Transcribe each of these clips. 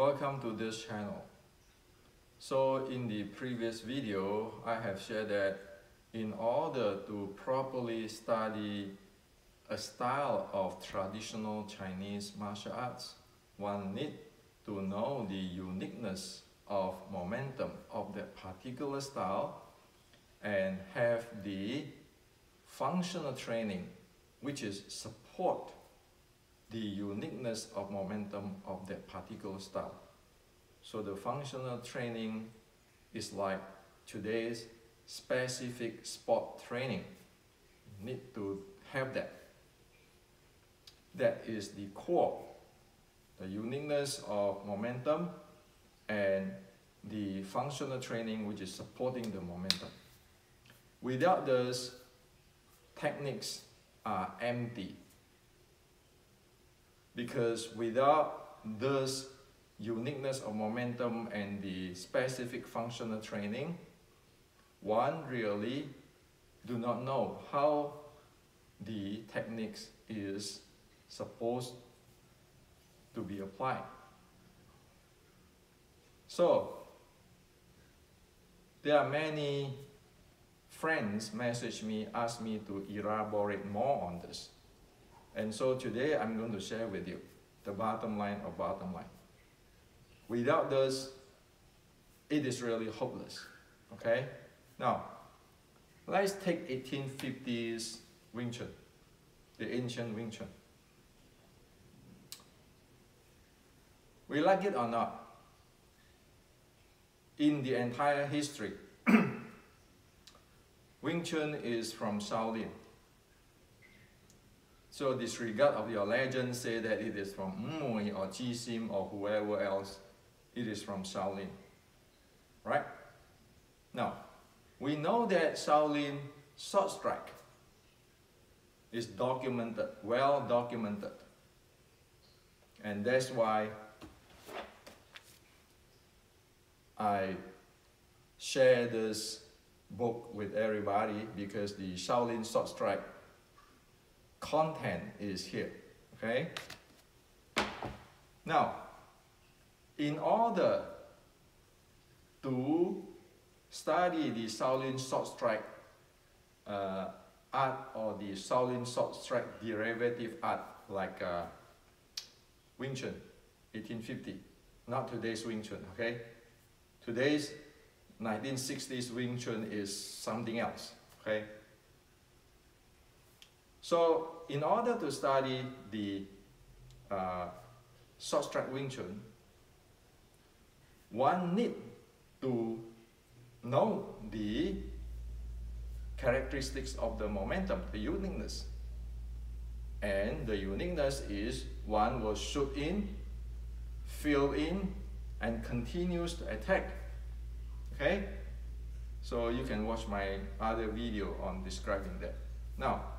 Welcome to this channel. So in the previous video, I have shared that in order to properly study a style of traditional Chinese martial arts, one need to know the uniqueness of momentum of that particular style and have the functional training which is support the uniqueness of momentum of that particular style. So the functional training is like today's specific sport training. You need to have that. That is the core, the uniqueness of momentum and the functional training which is supporting the momentum. Without this, techniques are empty because without this uniqueness of momentum and the specific functional training, one really do not know how the techniques is supposed to be applied. So, there are many friends message me, ask me to elaborate more on this. And so today I'm going to share with you the bottom line of bottom line. Without this, it is really hopeless. Okay? Now, let's take 1850s Wing Chun, the ancient Wing Chun. We like it or not, in the entire history, Wing Chun is from Shaolin. So disregard of your legend, say that it is from Mui or Yim or whoever else, it is from Shaolin. Right? Now, we know that Shaolin short strike is documented, well documented. And that's why I share this book with everybody because the Shaolin Short Strike content is here, okay? Now, in order to study the Shaolin Short Strike uh, art or the Shaolin Short Strike derivative art like uh, Wing Chun, 1850, not today's Wing Chun, okay? Today's 1960s Wing Chun is something else, okay? So in order to study the uh, short strike Wing Chun, one need to know the characteristics of the momentum, the uniqueness. And the uniqueness is one will shoot in, fill in, and continues to attack. Okay? So you can watch my other video on describing that. Now,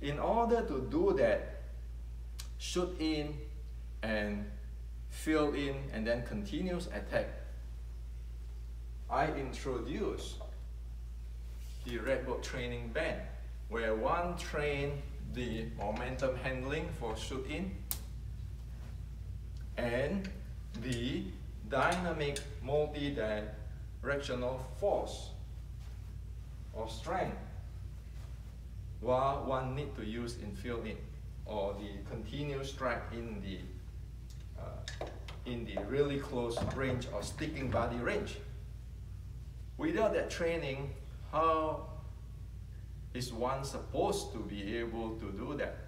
in order to do that, shoot in and fill in and then continuous attack, I introduce the Red Book training band where one train the momentum handling for shoot in and the dynamic multi-directional force or strength while one need to use in fill in or the continuous strike in the uh, in the really close range or sticking body range. Without that training, how is one supposed to be able to do that?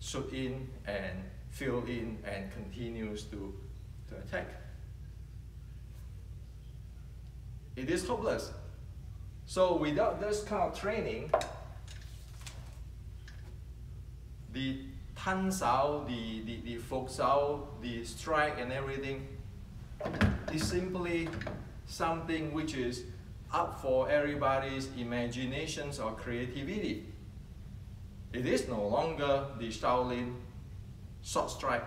Shoot in and fill in and continues to, to attack. It is hopeless. So without this kind of training, the tan the, the, the folk the strike and everything is simply something which is up for everybody's imaginations or creativity. It is no longer the Shaolin short strike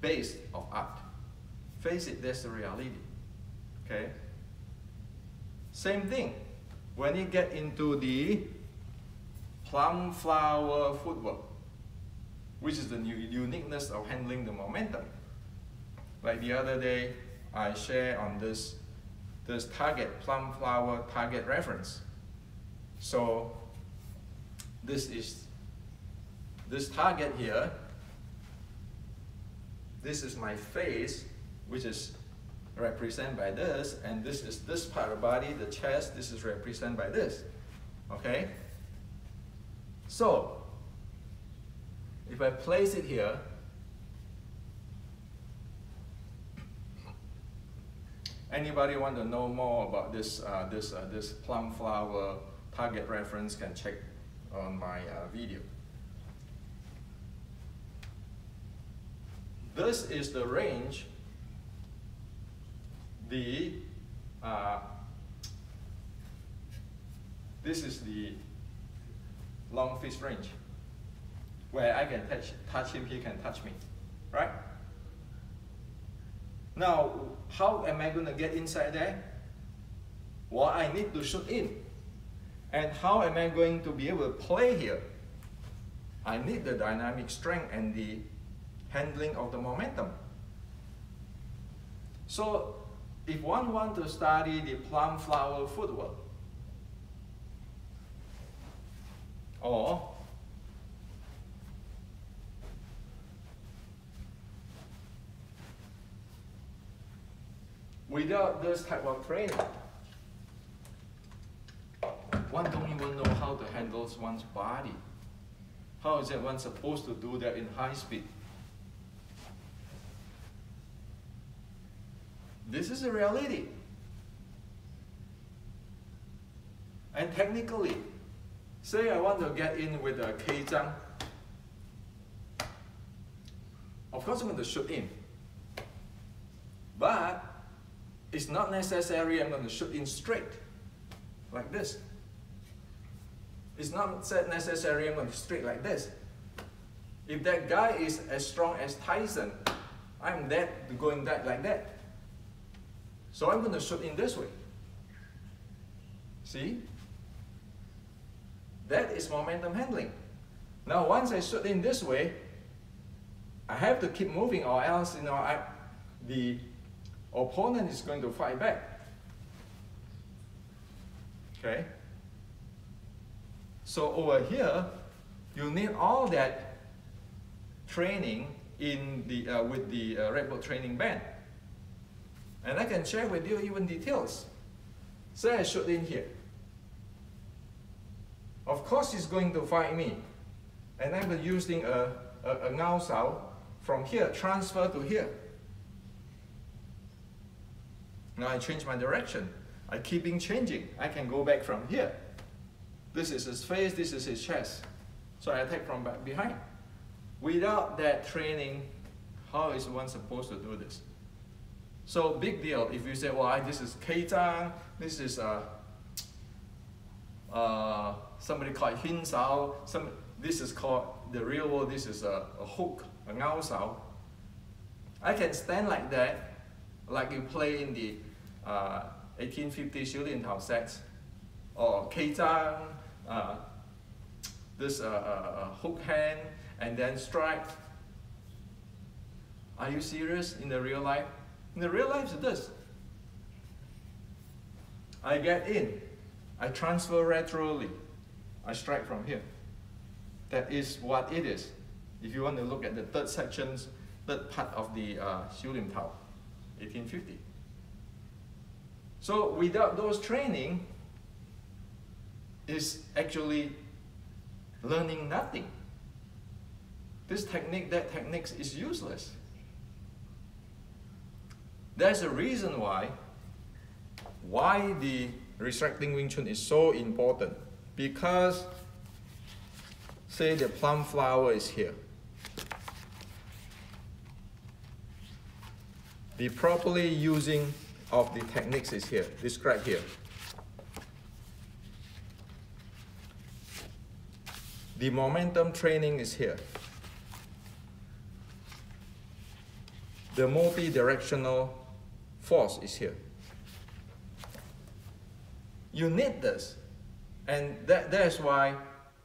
base of art. Face it, that's the reality. Okay? Same thing. When you get into the plum flower footwork, which is the new uniqueness of handling the momentum. Like the other day, I share on this, this target, plum flower target reference. So this is this target here. This is my face, which is represented by this, and this is this part of body, the chest, this is represented by this. Okay? So, if I place it here, anybody want to know more about this, uh, this, uh, this plum flower target reference can check on my uh, video. This is the range, the, uh, this is the long fist range, where I can touch, touch him, he can touch me, right? Now, how am I going to get inside there? Well, I need to shoot in. And how am I going to be able to play here? I need the dynamic strength and the handling of the momentum. So, if one wants to study the plum flower footwork, or without this type of training, one don't even know how to handle one's body. How is it one supposed to do that in high speed? This is a reality. And technically, say I want to get in with a Zhang. Of course, I'm going to shoot in. But it's not necessary I'm going to shoot in straight, like this. It's not necessary I'm going to straight like this. If that guy is as strong as Tyson, I'm that going that like that. So I'm going to shoot in this way. See? That is momentum handling. Now once I shoot in this way, I have to keep moving or else you know I, the opponent is going to fight back. Okay? So over here, you need all that training in the, uh, with the uh, Red Bull training band. And I can share with you even details. Say I shoot in here. Of course he's going to fight me. And I'm using a, a, a ngao sao from here, transfer to here. Now I change my direction. I keeping changing. I can go back from here. This is his face, this is his chest. So I attack from behind. Without that training, how is one supposed to do this? So big deal if you say, well, this is Keita, this is uh, uh, somebody called Hin Sao, some, this is called the real world, this is a, a hook, a ngao sao. I can stand like that, like you play in the uh, 1850 Xiu Lin Tao sets, or Keita, uh, this uh, uh, uh, hook hand, and then strike. Are you serious in the real life? In the real life, it's this. I get in, I transfer laterally, I strike from here. That is what it is. If you want to look at the third sections, third part of the uh, Xiu Lim Tao, 1850. So without those training, is actually learning nothing. This technique, that technique is useless. There's a reason why, why the Resurrecting Wing Chun is so important. Because, say the plum flower is here. The properly using of the techniques is here, described here. The momentum training is here. The multi-directional force is here. You need this. And that, that's why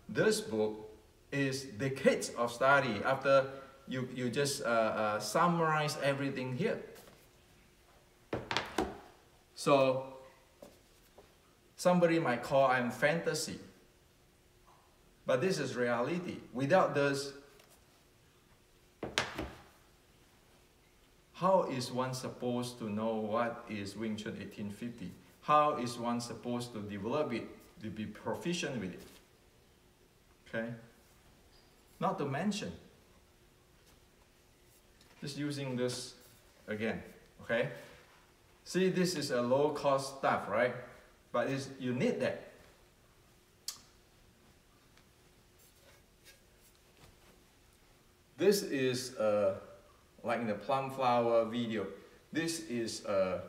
this book is decades of study after you, you just uh, uh, summarize everything here. So somebody might call I'm fantasy. But this is reality. Without this, how is one supposed to know what is Wing Chun 1850? How is one supposed to develop it, to be proficient with it? Okay? Not to mention, just using this again, okay? See, this is a low cost stuff, right? But you need that. This is uh, like in the plum flower video. This is a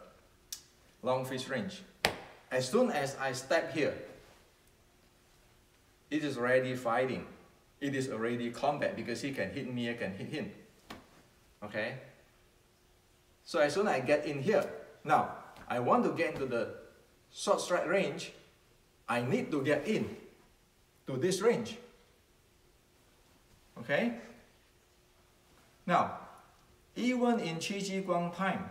long fist range. As soon as I step here, it is already fighting. It is already combat because he can hit me, I can hit him. Okay? So as soon as I get in here, now I want to get into the short strike range, I need to get in to this range. Okay? Now, even in Qi Ji Guang time,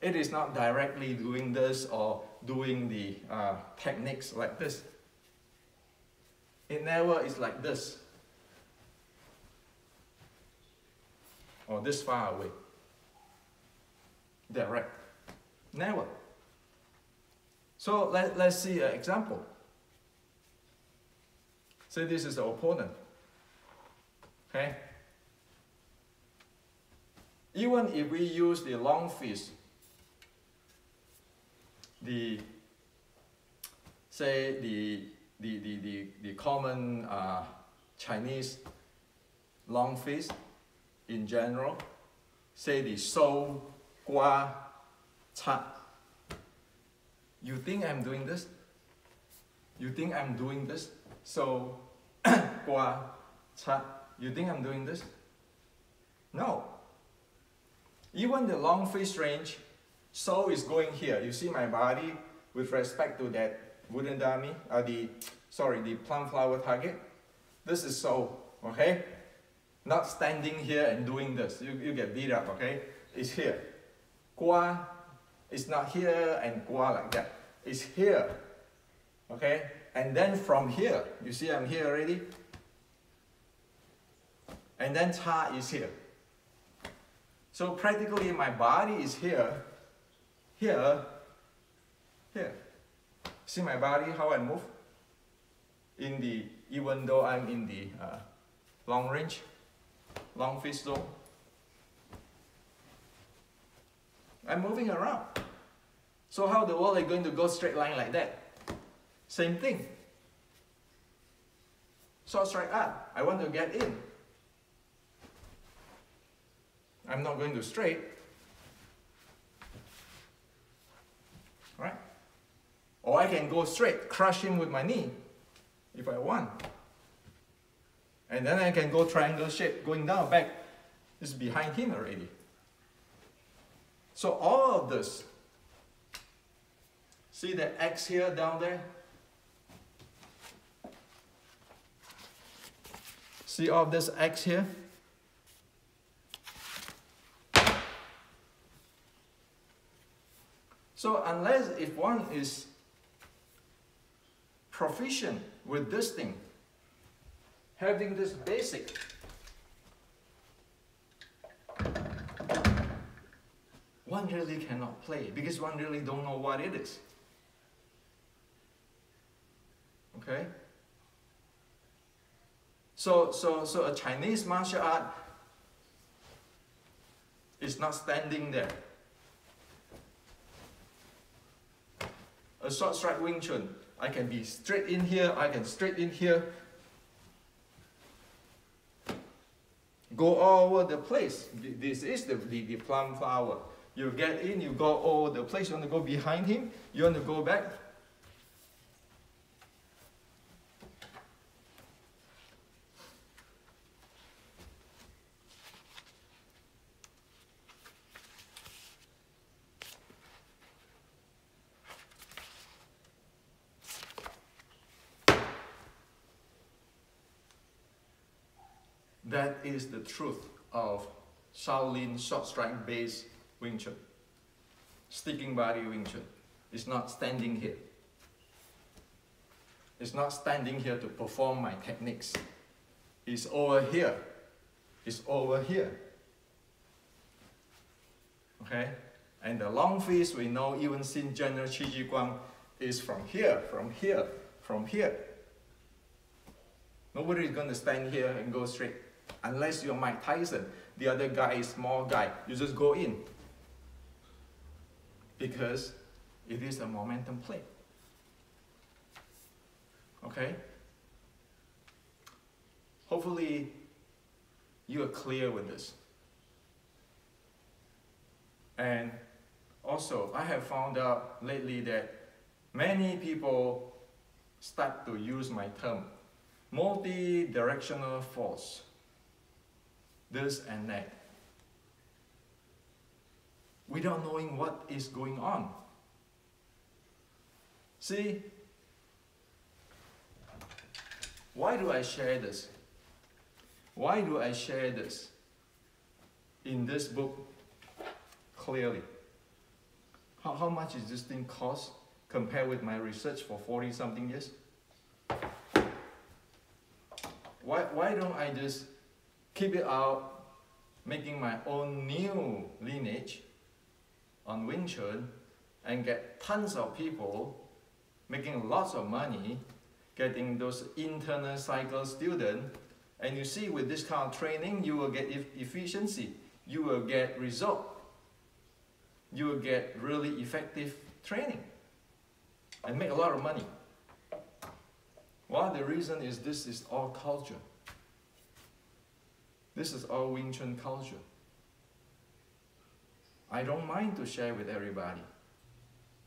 it is not directly doing this or doing the uh, techniques like this. It never is like this. Or this far away. Direct. Never. So let, let's see an example. Say this is the opponent. Okay? Even if we use the long fist, the say the the the the, the common uh, Chinese long fist in general, say the so gua cha. You think I'm doing this? You think I'm doing this? So gua cha. You think I'm doing this? No. Even the long fist range, so is going here. You see my body with respect to that wooden dummy, uh, the, sorry, the plum flower target. This is so, okay? Not standing here and doing this. You, you get beat up, okay? It's here. Gua is not here and gua like that. It's here, okay? And then from here, you see I'm here already? And then ta is here. So practically my body is here, here, here. See my body, how I move? In the, even though I'm in the uh, long range, long fist zone. I'm moving around. So how the world is going to go straight line like that? Same thing. Short strike up. Ah, I want to get in. I'm not going to straight. Right? Or I can go straight, crush him with my knee if I want. And then I can go triangle shape, going down, back is behind him already. So all of this, see the X here down there? See all this X here? So unless if one is proficient with this thing, having this basic, one really cannot play because one really don't know what it is. Okay? So, so, so a Chinese martial art is not standing there. a short strike Wing Chun. I can be straight in here, I can straight in here. Go all over the place. This is the, the, the plum flower. You get in, you go all over the place. You want to go behind him, you want to go back, That is the truth of Shaolin short strike based Wing Chun. sticking body Wing Chun. It's not standing here. It's not standing here to perform my techniques. It's over here. It's over here. Okay? And the long fist, we know even Xin General Qi Ji Guang is from here, from here, from here. Nobody is going to stand here and go straight. Unless you're Mike Tyson. The other guy is small guy. You just go in. Because it is a momentum play. Okay? Hopefully you are clear with this. And also, I have found out lately that many people start to use my term multi-directional force, this and that, without knowing what is going on. See, why do I share this? Why do I share this in this book clearly? How, how much is this thing cost compared with my research for 40 something years? Why, why don't I just keep it out, making my own new lineage on Wing Chun and get tons of people making lots of money, getting those internal cycle students and you see with this kind of training, you will get e efficiency, you will get result, you will get really effective training and make a lot of money. Well, the reason is this is all culture. This is all Wing Chun culture. I don't mind to share with everybody.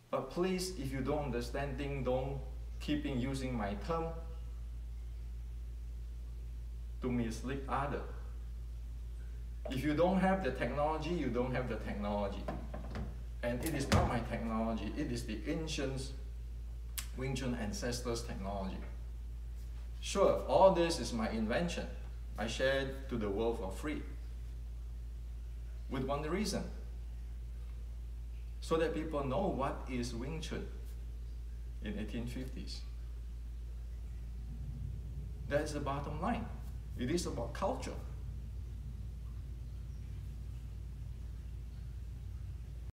But please, if you don't understand things, don't keep using my term to mislead others. If you don't have the technology, you don't have the technology. And it is not my technology, it is the ancient Wing Chun ancestors' technology. Sure, all this is my invention. I share it to the world for free. With one reason. So that people know what is Wing Chun in 1850s. That's the bottom line. It is about culture.